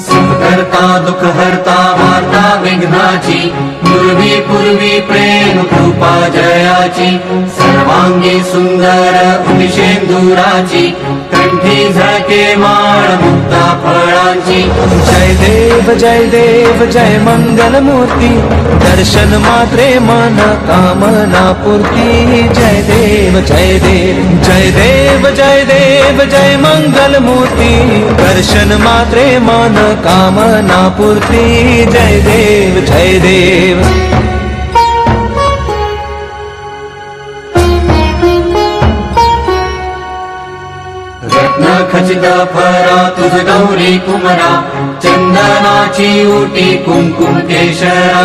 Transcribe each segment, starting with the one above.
सुखकर्ता दुःखहर्ता वार्ता विघ्नाची पूर्वी पूर्वी प्रेम कृपा जयाची सर्वांगी सुंदर उदिशेंदुराची जय देव जय देव जय मंगल मूर्ती दर्शन मात्रे मन कामना पूर्ती जय देव जय देव जय देव जय देव जय मंगल मूर्ती दर्शन मात्रे मन कामना पूर्ती जय देव जय देव गौरी कुमरा चंदनाची उटी कुंकुम केशरा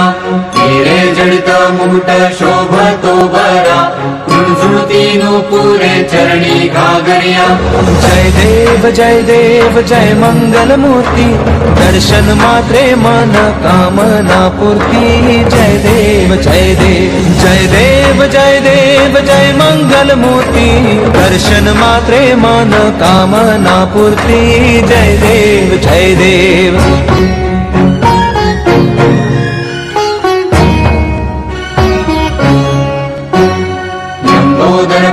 हिरे जडित मुकुट शोभतो बरा कृणझुळती पुरे चरणी घागरिया। जय देव जय देव जय मंगल मूर्ती दर्शन मात्रे मन कामना पूर्ती। जय देव जय देव जय देव जय देव जय मंगल मूर्ती दर्शन मात्रे मन कामना पूर्ती। जय देव जय देव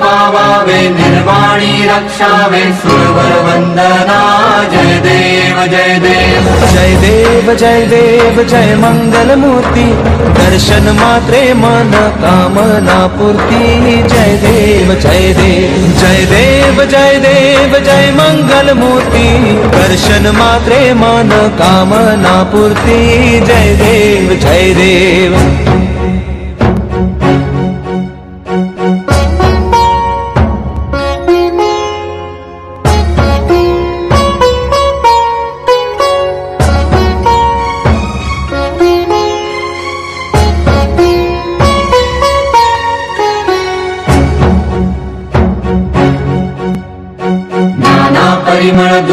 पावावे निर्वाणी रक्षावे सुरवर वंदना जय देव जय देव। जय देव जय देव जय मंगल मूर्ती दर्शन मात्रे मन कामना पूर्ती। जय देव जय देव जय देव जय देव जय मंगल मूर्ती दर्शन मात्रे मन कामना पूर्ती। जय देव जय देव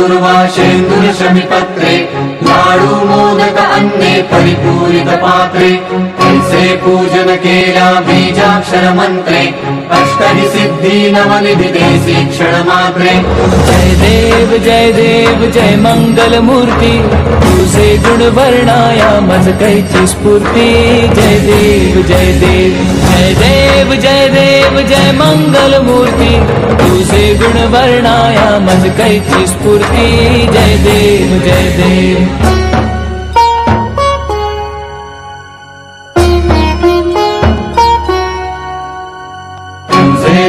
परिमळ दुर्वाशेंदुर शमिपत्रे लाडू मोदक अन्ने परिपूरित पात्रे पूजन केल्या बीजाक्षर मंत्रे अष्टहि सिद्धी क्षण मात्रे जय देव जय देव जय मंगल मूर्ती तुझे गुण वर्णाया मज कैची स्फूर्ती। जय देव जय देव जय देव जय देव जय मंगल मूर्ती तुझे गुण वर्णाया मज कैची स्फूर्ती। जय देव जय देव।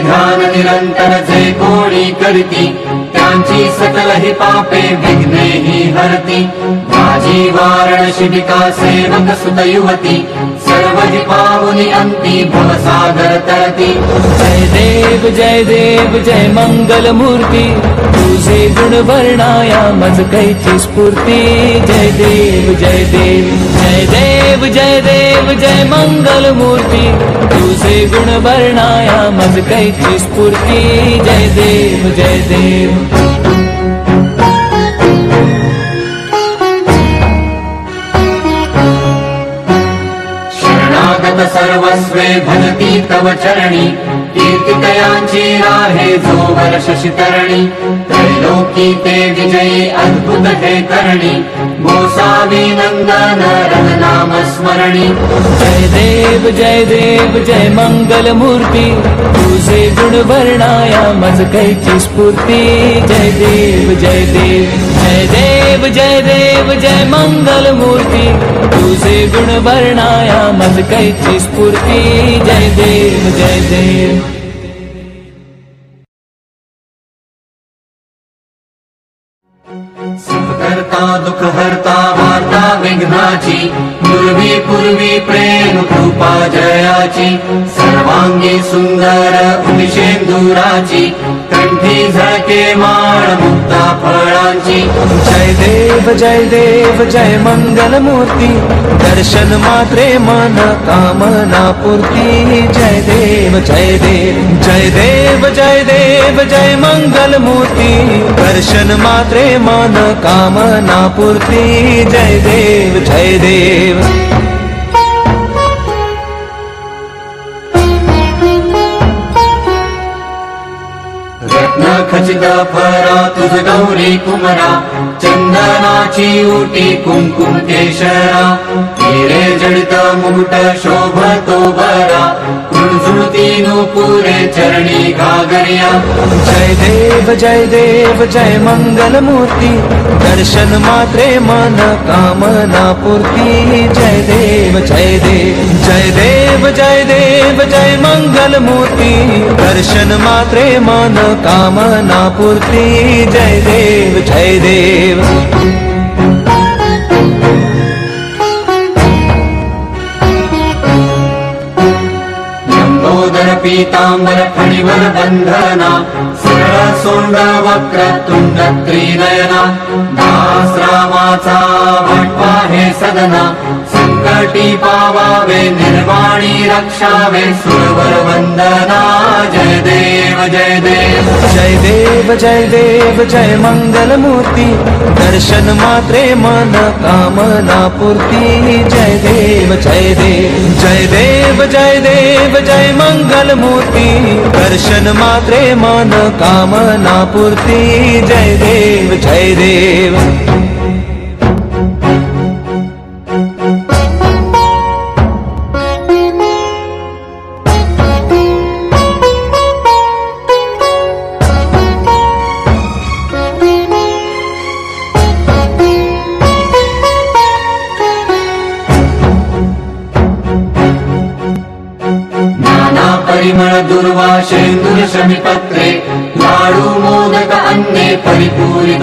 ध्यान निरंतर जे कोणी करती त्यांची सकल ही पापे विघ्ने ही शिबिका सेवक सुत युवती भवसागर तरती। जय देव जय देव जय मंगल मूर्ती तुझे गुण मज कैची स्फूर्ती। जय देव जय देव जय देव जय देव जय मंगल मूर्ती तुझे गुण वर्णाया मज कैची स्फूर्ती। जय देव जय देव सर्वस्वे भजती तव चरणी। करणी गोसावी नंदन रघुनाम स्मरणी। जय देव जय देव जय मंगल मूर्ती तुझे गुण वर्णाया मज कैची स्फूर्ती। जय देव जय देव जय देव जय देव जय मंगल मूर्ती तुझे गुण वर्णाया मज कैची स्फूर्ती। जय देव जय देव सुखकर्ता दुःखहर्ता विघ्नाची पूर्वी पूर्वी प्रेम कृपा झळके माळ मुक्ता फळांची। जय देव जय देव जय मंगल मूर्ती दर्शन मात्रे मन कामना पूर्ती। जय देव जय देव जय देव जय देव जय मंगल मूर्ती दर्शन मात्रे मन कामना पूर्ती। जय देव जय देव रत्नखचिता परा चतारा गौरी कुमरा चन्दनाची ऊटी कुङ्कुम केशरा। मीरे जडिता मुकुट शोभतो शोभोरा कुणझुणती पुरे चरणी घागरिया। जय देव जय देव जय मंगल मूर्ती दर्शन मात्रे मन कामना पूर्ती। जय देव जय देव जय देव जय देव जय मंगल मूर्ती दर्शन मात्रे मन कामना पूर्ती। जय देव जय देव लम्बोदर पीताम्बर फणिवर बन्धना वक्र तुंड त्रिनयना दासरामाचा वाटवा हे सदना पावावे निर्वाणी रक्षावे सुरवर वंदना जय देव जय देव। जय देव जय देव जय मंगल मूर्ती दर्शन मात्रे मन कामना पूर्ती। जय देव जय देव जय देव जय देव जय मंगल मूर्ती दर्शन मात्रे मन कामना पूर्ती। जय देव जय देव नाना परिमळ दुर्वाशेन्दुर शमिपत्रे लाडू मोदक अन्ने परिपूरित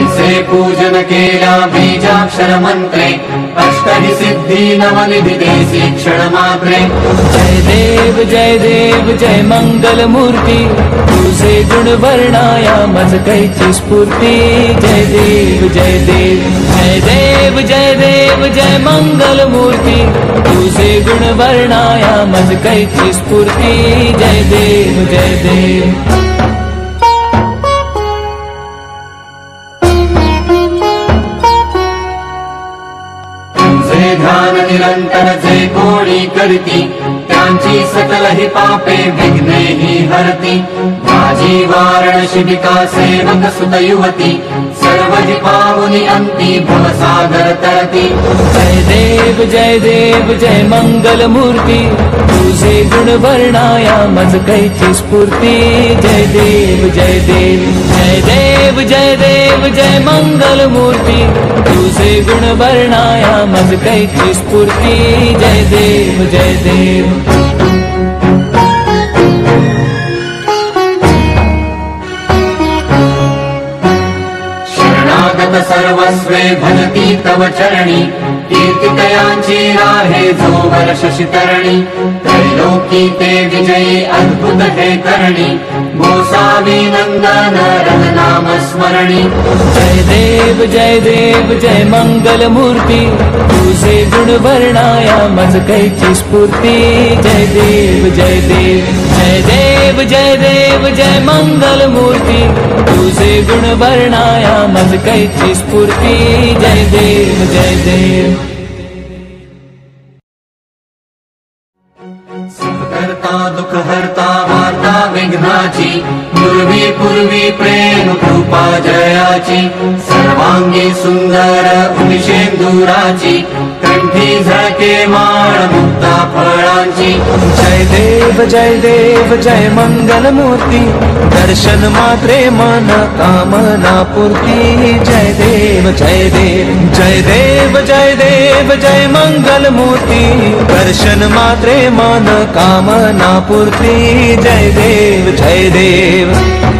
पात्रे पूजन केला, बीजाक्षर मंत्रे अष्टहि सिद्धी नवनिधि देसी क्षण मात्रे। जय देव जय देव, जय मंगल मूर्ति, तुझे गुण वर्णाया मज कैची स्फूर्ती। जय देव जय देव जय देव जय देव, जय मंगल मूर्ति, तुझे गुण वर्णाया मज कैची स्फूर्ती। जय देव जय देव। जे कोणी करती त्यांची सकल हि पापे विघ्ने हि हरती सेवक सुत युवती सर्व हि पावनी अंती भवसागर तरती। जय देव जय देव जय मंगल मूर्ती तुझे गुण वर्णाया मज कैची स्फूर्ती। जय देव जय देव जय देव जय देव जय मंगल मूर्ती तुझे गुण वर्णाया मज कैची स्फूर्ती। जय देव जय देव भजती तव चरणी। कीर्तितयांची राहे जो वर्ष शितरणी त्रैलोकी ते विजयी अद्भुत हे करणी। गोसावी नंदन रन नाम स्मरणी। जय देव जय देव जय मंगल मूर्ती तुझे गुण वर्णाया मज कैची स्फूर्ती जय देव जय देव जय देव जय देव, जय मंगल मूर्ती। तुझे गुण वर्णाया मज कैची स्फूर्ती जय देव जय देव। सुख करता, दुःख हरता, वार्ता विघ्नाची पूर्वी प्रेम कृपा उनिशेंदुराची कंठी झळके माळ मुक्ता फळांची जय देव जय देव जय मंगल मूर्ती दर्शन मात्रे मन कामना पूर्ती। जय देव जय देव जय देव जय देव जय मंगल मूर्ती दर्शन मात्रे मन कामना पूर्ती। जय देव जय देव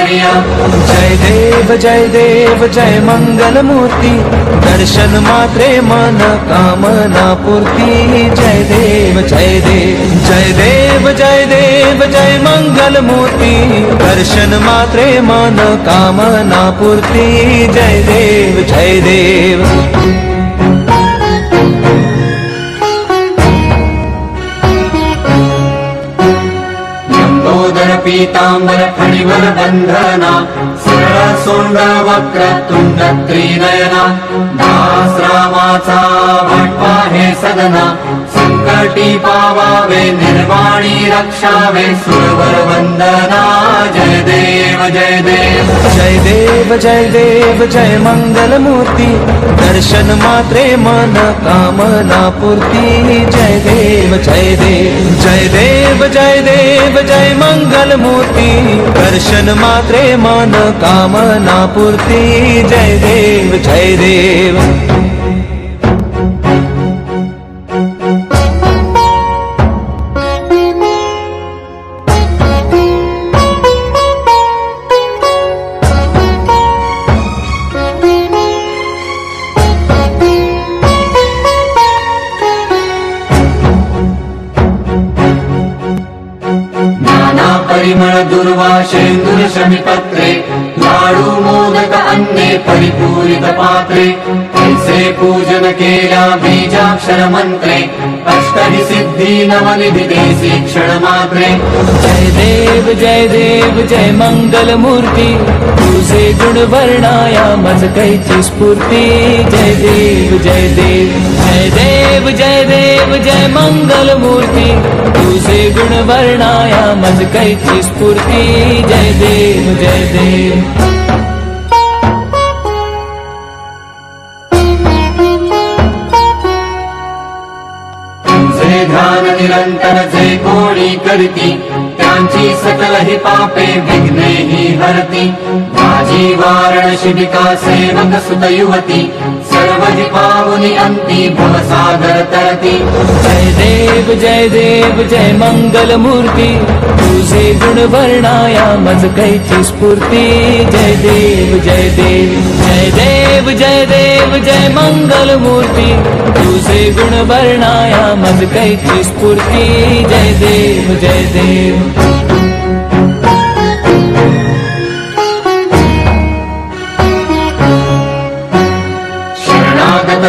जय देव जय देव, जय मंगल मूर्ती दर्शन मात्रे मन, कामना पूर्ती। जय देव जय देव जय देव जय देव, जय मंगल मूर्ती दर्शन मात्रे मन, कामना पूर्ती। जय देव जय देव। पीताम्बर फणिवर बन्धना सरळ सोंड वक्र तुंड त्रिनयना दास रामाचा वाटपा हे सदना। संकटी पावावे निर्वाणी रक्षावे सुरवर वंदना। जय देव जय देव। जय देव जय देव जय मङ्गलमूर्ति दर्शन मात्रे मन कामना पूर्ति। जय देव जय देव जय देव जय देव जय मङ्गलमूर्ति दर्शन मात्रे मन कामना पूर्ति जय देव जय देव। नाना परिमळ दुर्वाशेन्दुर शमिपत्रे लाडू मोदक अन्ने परिपूरित पात्रे। ऐसे पूजन केल्या बीजाक्षर मंत्रे। अष्टहि सिद्धी नवनिधि देसी क्षण मात्रे। जय देव जय देव जय मंगलमूर्ती तुझे गुण वर्णाया मज कैची स्फूर्ती। जय देव जय देव जय देव जय देव जय मंगलमूर्ती तुझे गुण वर्णाया मज कैची स्फूर्ती जय देव। जय ध्यान करती त्यांची सकल हि पापे विघ्ने हि हरती। शिबिका सेवक सुत युवती सर्व हि पावनी अंती भवसागर तरती। जय देव जय देव जय मंगलमूर्ती। तुझे गुण वर्णाया मज कैची स्फूर्ती। जय देव जय देव जय देव जय देव जय मंगलमूर्ती। तुझे गुण वर्णाया मज कैची स्फूर्ती। जय देव जय देव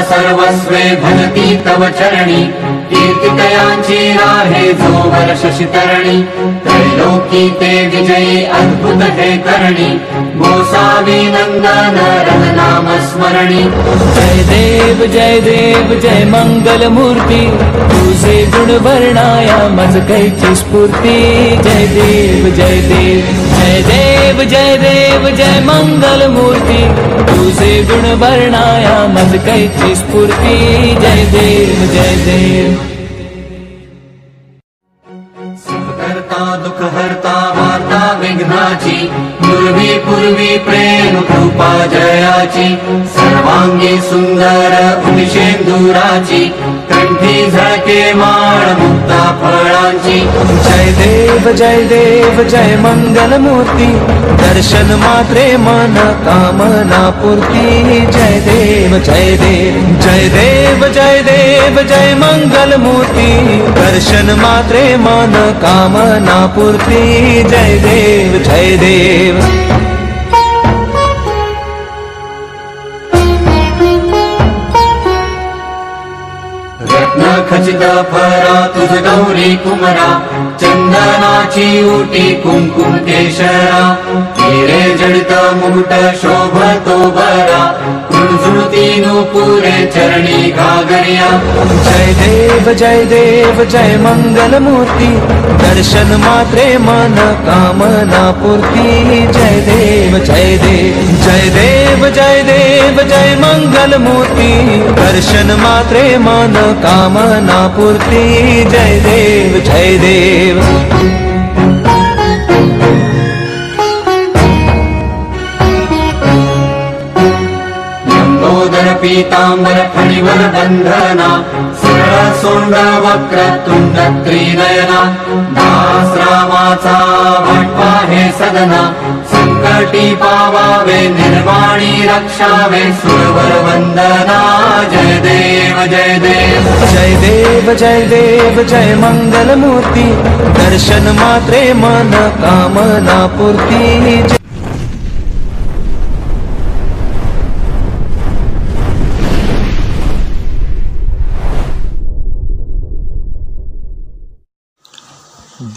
सर्वस्वे भजती तव चरणी। कीर्तितयांची राहे जो वर्ष शितरणी त्रैलोकी ते विजयी अद्भुत हे करणी। गोसावी नंदन रघनाम स्मरणी। जय देव जय देव जय मंगलमूर्ती तुझे गुण वर्णाया मज कैची स्फूर्ती। जय देव जय देव जय देव जय देव जय मंगलमूर्ती। तुझे गुण वर्णाया मज कैची स्फूर्ती। जय देव जय देव। करता दुःख हरता वार्ता विघ्नाची। पूर्वी पूर्वी प्रेम कृपा जयाची। सुंदर उदिशेंदुराची कंठी झळके माळ मुक्ता फळांची. जय देव जय देव, जय मंगलमूर्ती दर्शन मात्रे मन, कामना पूर्ती. जय देव जय देव जय देव जय देव, जय मंगलमूर्ती दर्शन मात्रे मन, कामना पूर्ती. जय देव जय देव. खचित फरा तुझ गौरी कुमरा चंदनाची उटी कुंकुम केशरा हिरे जडित मुकुट शोभतो बरा कुणझुणती पुरे चरणी घागरिया जय देव जय देव जय मंगलमूर्ती। दर्शन मात्रे मन कामना पूर्ती। जय देव जय देव जय देव जय देव जय मंगलमूर्ती। दर्शन मात्रे मन कामना पूर्ती। जय देव जय देव लंबोदर पीतांबर फणिवर बंधना सरळ सोंड वक्र तुंड त्रिनयना दास रामाचा वाटपा हे सदना पावावे निर्वाणी रक्षावे सुरवर वंदना जय देव जय देव। जय देव जय देव जय मंगलमूर्ती दर्शन मात्रे मन कामना पूर्ती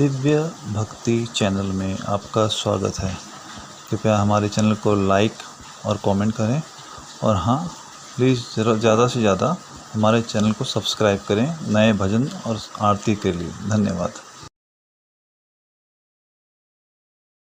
दिव्य भक्ति चैनल में आपका स्वागत है। कृपया हमारे चैनल को लाइक और कमेंट करें और हाँ प्लीज़ ज़रा ज़्यादा से ज़्यादा हमारे चैनल को सब्सक्राइब करें नए भजन और आरती के लिए। धन्यवाद।